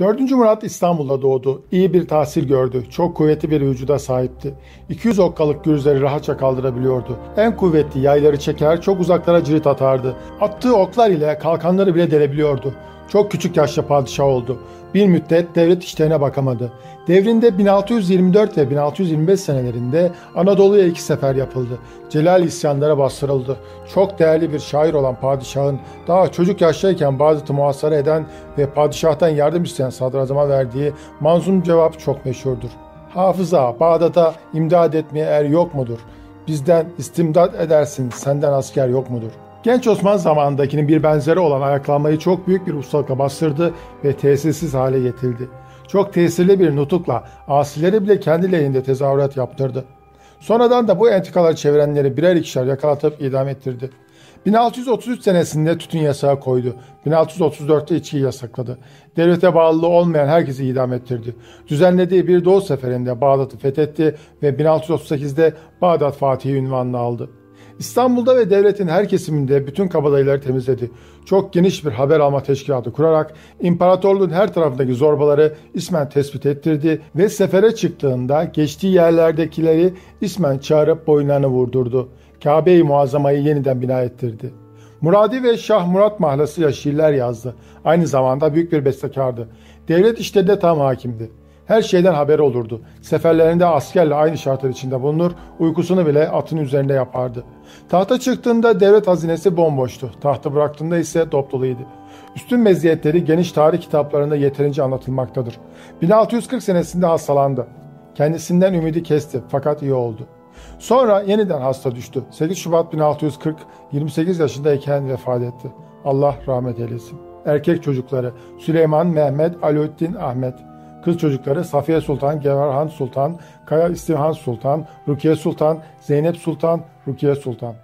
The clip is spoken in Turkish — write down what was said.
4. Murat İstanbul'da doğdu. İyi bir tahsil gördü. Çok kuvvetli bir vücuda sahipti. 200 okkalık gürüzleri rahatça kaldırabiliyordu. En kuvvetli yayları çeker, çok uzaklara cirit atardı. Attığı oklar ile kalkanları bile delebiliyordu. Çok küçük yaşta padişah oldu. Bir müddet devlet işlerine bakamadı. Devrinde 1624 ve 1625 senelerinde Anadolu'ya iki sefer yapıldı. Celal isyanlara bastırıldı. Çok değerli bir şair olan padişahın daha çocuk yaştayken Bağdat'ı muhasara eden ve padişahtan yardım isteyen sadrazama verdiği manzum cevap çok meşhurdur. Hafıza, Bağdat'a imdad etmeye er yok mudur? Bizden istimdat edersin, senden asker yok mudur?'' Genç Osman zamanındakinin bir benzeri olan ayaklanmayı çok büyük bir ustalıkla bastırdı ve tesirsiz hale getirdi. Çok tesirli bir nutukla asileri bile kendi lehinde tezahürat yaptırdı. Sonradan da bu entikaları çevirenleri birer ikişer yakalatıp idam ettirdi. 1633 senesinde tütün yasağı koydu. 1634'te içkiyi yasakladı. Devlete bağlılığı olmayan herkesi idam ettirdi. Düzenlediği bir doğu seferinde Bağdat'ı fethetti ve 1638'de Bağdat Fatihi ünvanını aldı. İstanbul'da ve devletin her kesiminde bütün kabadayıları temizledi. Çok geniş bir haber alma teşkilatı kurarak imparatorluğun her tarafındaki zorbaları ismen tespit ettirdi ve sefere çıktığında geçtiği yerlerdekileri ismen çağırıp boynlarını vurdurdu. Kabe-i Muazzama'yı yeniden bina ettirdi. Muradi ve Şah Murat mahlasıyla şiirler yazdı. Aynı zamanda büyük bir bestekardı. Devlet işlerinde tam hakimdi. Her şeyden haberi olurdu. Seferlerinde askerle aynı şartlar içinde bulunur, uykusunu bile atın üzerinde yapardı. Tahta çıktığında devlet hazinesi bomboştu. Tahtı bıraktığında ise dop doluydu. Üstün meziyetleri geniş tarih kitaplarında yeterince anlatılmaktadır. 1640 senesinde hastalandı. Kendisinden ümidi kesti fakat iyi oldu. Sonra yeniden hasta düştü. 8 Şubat 1640 28 yaşındayken vefat etti. Allah rahmet eylesin. Erkek çocukları Süleyman, Mehmet, Alaaddin, Ahmet. Kız çocukları Safiye Sultan, Gevarhan Sultan, Kaya İstihan Sultan, Rukiye Sultan, Zeynep Sultan, Rukiye Sultan.